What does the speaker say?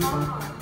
smart.